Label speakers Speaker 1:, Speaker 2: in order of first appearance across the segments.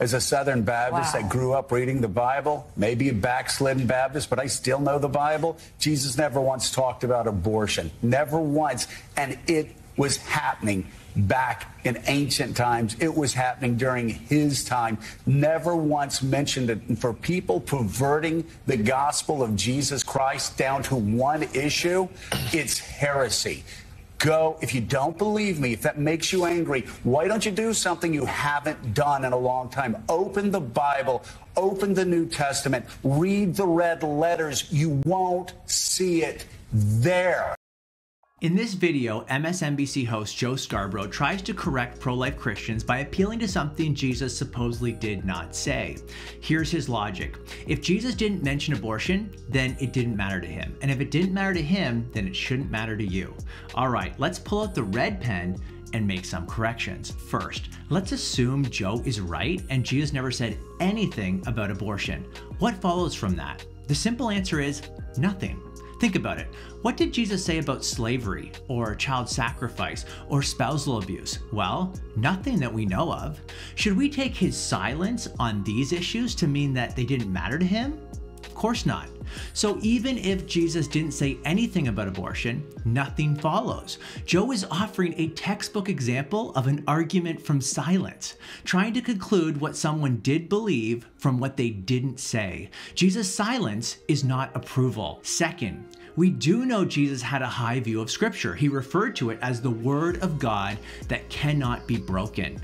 Speaker 1: As a Southern Baptist wow. that grew up reading the Bible, maybe a backslidden Baptist, but I still know the Bible, Jesus never once talked about abortion. Never once. And it was happening back in ancient times. It was happening during his time. Never once mentioned it. And for people perverting the gospel of Jesus Christ down to one issue, it's heresy. Go, if you don't believe me, if that makes you angry, why don't you do something you haven't done in a long time? Open the Bible, open the New Testament, read the red letters. You won't see it there.
Speaker 2: In this video, MSNBC host Joe Scarborough tries to correct pro-life Christians by appealing to something Jesus supposedly did not say. Here's his logic. If Jesus didn't mention abortion, then it didn't matter to him. And if it didn't matter to him, then it shouldn't matter to you. All right, let's pull out the red pen and make some corrections. First, let's assume Joe is right and Jesus never said anything about abortion. What follows from that? The simple answer is nothing. Think about it. What did Jesus say about slavery, or child sacrifice, or spousal abuse? Well, nothing that we know of. Should we take his silence on these issues to mean that they didn't matter to him? Course not. So even if Jesus didn't say anything about abortion, nothing follows. Joe is offering a textbook example of an argument from silence, trying to conclude what someone did believe from what they didn't say. Jesus' silence is not approval. Second, we do know Jesus had a high view of Scripture. He referred to it as the Word of God that cannot be broken.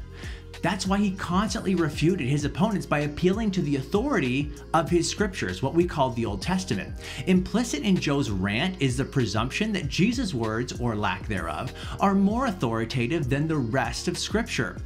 Speaker 2: That's why he constantly refuted his opponents by appealing to the authority of his scriptures, what we call the Old Testament. Implicit in Joe's rant is the presumption that Jesus' words, or lack thereof, are more authoritative than the rest of scripture.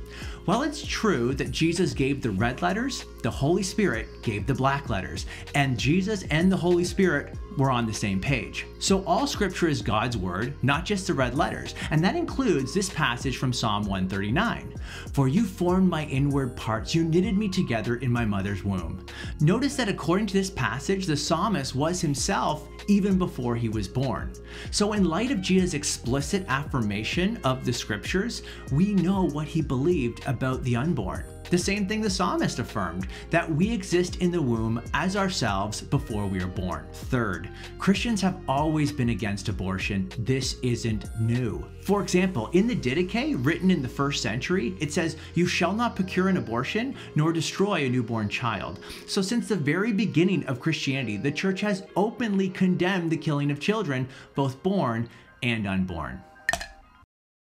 Speaker 2: While it's true that Jesus gave the red letters, the Holy Spirit gave the black letters, and Jesus and the Holy Spirit were on the same page. So all scripture is God's word, not just the red letters, and that includes this passage from Psalm 139. For you formed my inward parts, you knitted me together in my mother's womb. Notice that according to this passage, the psalmist was himself even before he was born. So in light of Jesus' explicit affirmation of the scriptures, we know what he believed about the unborn. The same thing the psalmist affirmed, that we exist in the womb as ourselves before we are born. Third, Christians have always been against abortion. This isn't new. For example, in the Didache, written in the first century, it says, You shall not procure an abortion, nor destroy a newborn child. So since the very beginning of Christianity, the church has openly condemned the killing of children, both born and unborn.